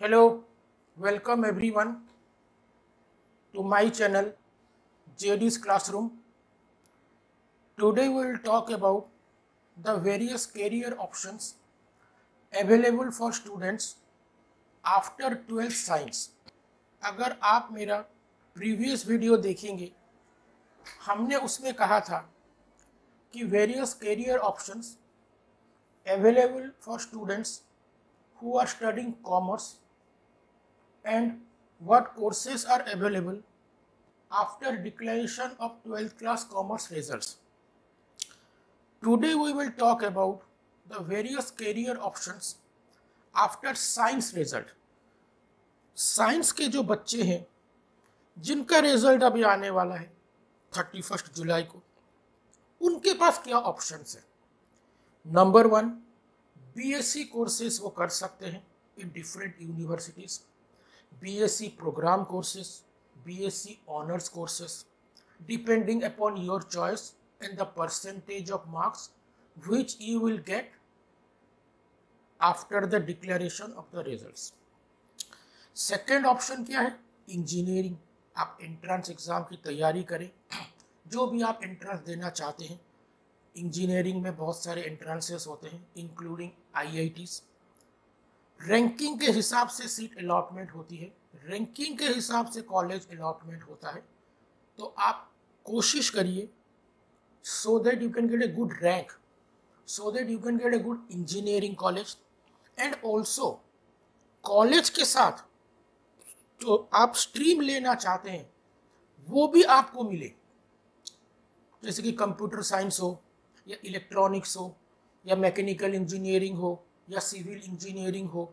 Hello welcome everyone to my channel JD's classroom today we will talk about the various career options available for students after twelfth science अगर आप मेरा previous video देखेंगे, हमने उसमें कहा था कि various career options available for students who are studying commerce and what courses are available after declaration of 12th class commerce results. Today we will talk about the various career options after science result. Science के जो बच्चे हैं जिनका result अभी आने वाला है thirty first जुलाई को उनके पास क्या ऑप्शंस है नंबर बीएससी कोर्सेज वो कर सकते हैं in different universities BSc programme courses BSc honours courses depending upon your choice and the percentage of marks which you will get after the declaration of the results second option क्या है? Engineering आप entrance exam की तैयारी करें। जो भी आप entrance देना चाहते हैं इंजीनियरिंग में बहुत सारे एंट्रेंसेस होते हैं including I I IITs ranking के हिसाब से सीट अलॉटमेंट होती है। रैंकिंग के हिसाब से कॉलेज अलॉटमेंट होता है। तो आप कोशिश करिए so that you can get a good rank so that you can get a good engineering college and also college के साथ जो आप स्ट्रीम लेना चाहते हैं, वो भी आपको मिले। जैसे कि कंप्यूटर साइंस हो, या इलेक्ट्रॉनिक्स हो, या मैकेनिकल इंजीनियरिंग हो या सिविल इंजीनियरिंग हो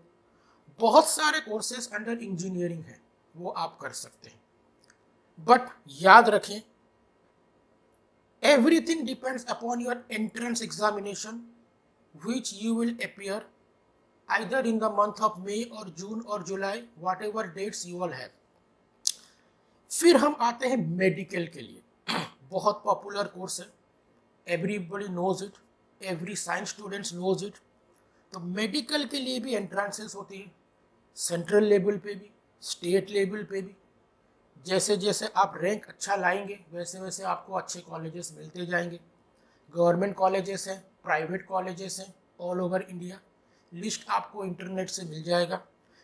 बहुत सारे कोर्सेज अंडर इंजीनियरिंग हैं वो आप कर सकते हैं। बट याद रखें everything depends upon your entrance examination which you will appear either in the month of May or June or July, whatever dates you all have. फिर हम आते हैं मेडिकल के लिए। बहुत पॉपुलर कोर्स है। Everybody knows it every science students knows it तो medical के लिए भी एंट्रांसेस होती है सेंट्रल लेवल पे भी स्टेट लेवल पे भी। जैसे जैसे आप रैंक अच्छा लाएँगे, वैसे वैसे आपको अच्छे कॉलेजेस मिलते जाएँगे। गवर्नमेंट कॉलेजेस हैं प्राइवेट कॉलेजेस हैं ऑल ओवर इंडिया लिस्ट आपको इंटरनेट से मिल जाएगा।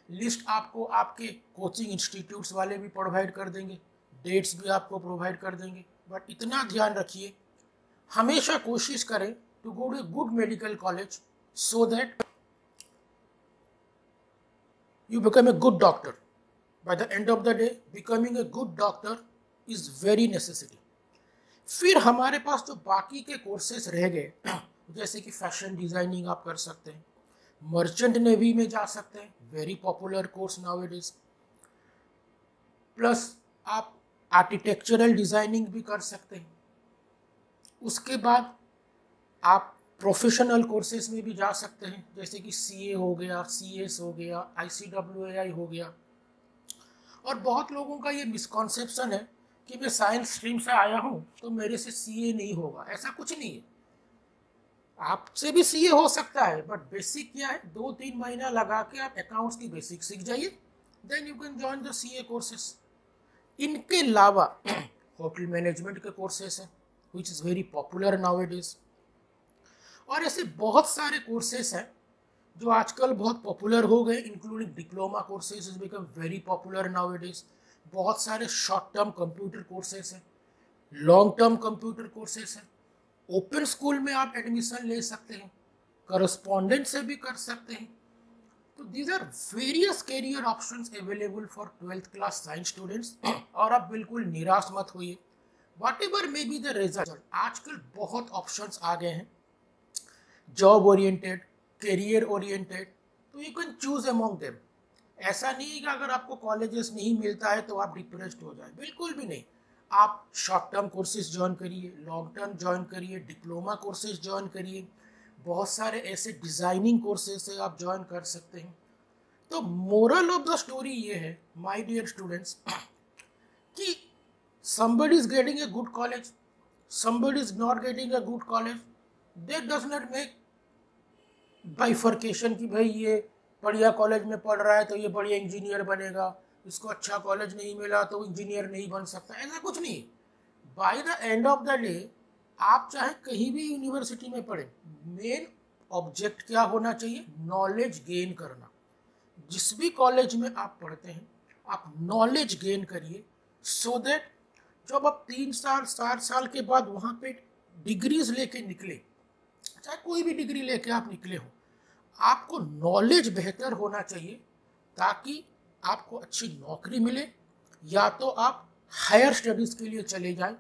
लिस्ट आपको आपके कोचिंग इंस्टीट्यूट्स वाले भी प्रोवाइड कर देंगे। डेट्स भी आपको प्रोवाइड कर देंगे। बट इतना ध्यान रखिए, हमेशा कोशिश करें to go to good medical college so that you become a good doctor by the end of the day becoming a good doctor is very necessary फिर हमारे पास जो बाकी के कोर्सेज रह गए। जैसे कि फ़ैशन डिज़ाइनिंग आप कर सकते हैं। मर्चेंट नेवी में जा सकते हैं। Very popular course now it is plus आप आर्किटेक्चरल डिज़ाइनिंग भी कर सकते हैं। उसके बाद आप प्रोफेशनल कोर्सेज में भी जा सकते हैं, जैसे कि सीए हो गया सीएस हो गया आईसीडब्ल्यूएआई हो गया। और बहुत लोगों का ये मिसकॉन्सेप्शन है कि मैं साइंस स्ट्रीम से आया हूँ तो मेरे से सीए नहीं होगा। ऐसा कुछ नहीं है। आपसे भी सीए हो सकता है बट बेसिक क्या है? दो तीन महीना लगा के आप अकाउंट्स की बेसिक सीख जाइए then you can join the CA courses इनके अलावा होटल मैनेजमेंट के कोर्सेस हैं which is very popular now it is और ऐसे बहुत सारे कोर्सेस हैं जो आजकल बहुत पॉपुलर हो गए including diploma courses is become very popular now it बहुत सारे शॉर्ट टर्म कंप्यूटर कोर्सेस हैं लॉन्ग टर्म कंप्यूटर कोर्सेस हैं. ओपन स्कूल में आप एडमिशन ले सकते हैं करस्पॉन्डेंट से भी कर सकते हैं. तो these are various career options available for twelfth class science students और आप बिल्कुल निराश मत होइए. Whatever may be the result आजकल बहुत ऑप्शंस आ गए हैं. जॉब ओरिएंटेड करियर ओरिएंटेड तो you can choose among them ऐसा नहीं है कि अगर आपको कॉलेजेस नहीं मिलता है तो आप डिप्रेस्ड हो जाए। बिल्कुल भी नहीं। आप शॉर्ट टर्म कोर्सेज ज्वाइन करिए लॉन्ग टर्म ज्वाइन करिए डिप्लोमा कोर्सेज ज्वाइन करिए। बहुत सारे ऐसे डिज़ाइनिंग कोर्सेज से आप ज्वाइन कर सकते हैं। तो मोरल ऑफ़ द स्टोरी ये है माय डियर स्टूडेंट्स कि somebody is getting a good college, somebody is not getting a good college that does not make bifurcation कि भाई ये बढ़िया कॉलेज में पढ़ रहा है तो ये बढ़िया इंजीनियर बनेगा। इसको अच्छा कॉलेज नहीं मिला तो इंजीनियर नहीं बन सकता। ऐसा कुछ नहीं। By the end of the day आप चाहे कहीं भी यूनिवर्सिटी में पढ़े मेन ऑब्जेक्ट क्या होना चाहिए? नॉलेज गेन करना। जिस भी कॉलेज में आप पढ़ते हैं, आप नॉलेज गेन करिए सो दैट जब आप तीन साल, चार साल के बाद वहाँ पे डिग्रीज लेके निकले चाहे कोई भी डिग्री लेके आप निकले हो, आपको नॉलेज बेहतर होना चाहिए ताकि आपको अच्छी नौकरी मिले, या तो आप हायर स्टडीज़ के लिए चले जाएँ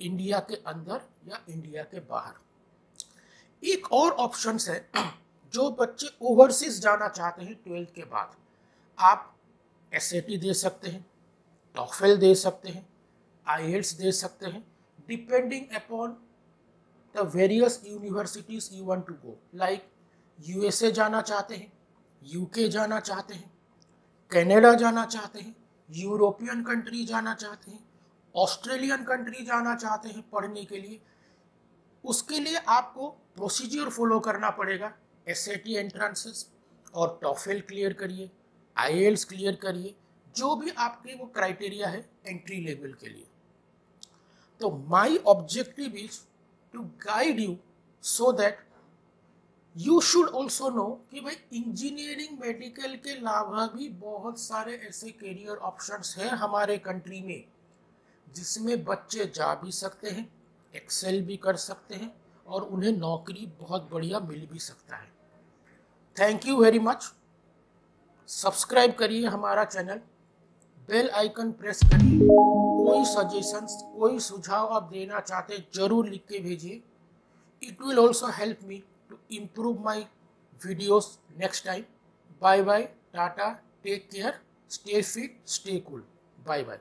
इंडिया के अंदर या इंडिया के बाहर। एक और ऑप्शन है, जो बच्चे ओवरसीज जाना चाहते हैं ट्वेल्थ के बाद। आप एसएटी दे सकते हैं टॉफेल दे सकते हैं आई दे सकते हैं depending upon universities you want to go like USA जाना चाहते हैं यूके जाना चाहते हैं कनाडा जाना चाहते हैं यूरोपियन कंट्री जाना चाहते हैं ऑस्ट्रेलियन कंट्री जाना चाहते हैं पढ़ने के लिए, उसके लिए आपको प्रोसीजर फॉलो करना पड़ेगा। एस एंट्रांसेस और टॉफेल क्लियर करिए आई क्लियर करिए, जो भी आपके वो क्राइटेरिया है एंट्री लेवल के लिए। तो my objective is to guide you so that you should also know कि भाई इंजीनियरिंग मेडिकल के अलावा भी बहुत सारे ऐसे करियर ऑप्शंस हैं हमारे कंट्री में, जिसमें बच्चे जा भी सकते हैं एक्सेल भी कर सकते हैं और उन्हें नौकरी बहुत बढ़िया मिल भी सकता है। Thank you very much subscribe करिए हमारा चैनल बेल आइकन प्रेस करिए। कोई सजेशन कोई सुझाव आप देना चाहते हैं, ज़रूर लिख के भेजिए। It will also help me to improve my videos next time bye bye tata take care stay fit stay cool bye bye